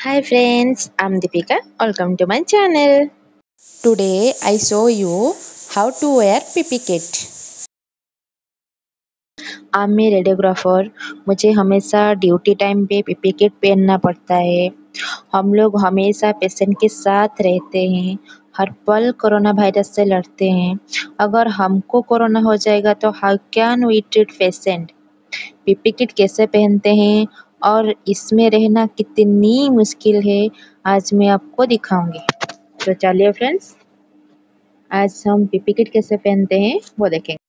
Hi friends, I'm Deepika. Welcome to my channel. Today I show you how to wear PP kit. A radiographer मुझे हमेशा duty time पे PP kit पहनना पड़ता है हम लोग हमेशा पेशेंट के साथ रहते हैं हर पल कोरोना वायरस से लड़ते हैं अगर हमको कोरोना हो जाएगा तो how can we treat patient PP kit कैसे पहनते हैं और इसमें रहना कितनी मुश्किल है, आज मैं आपको दिखाऊँगी। तो चलिए फ्रेंड्स आज हम पीपी किट कैसे पहनते हैं, वो देखेंगे।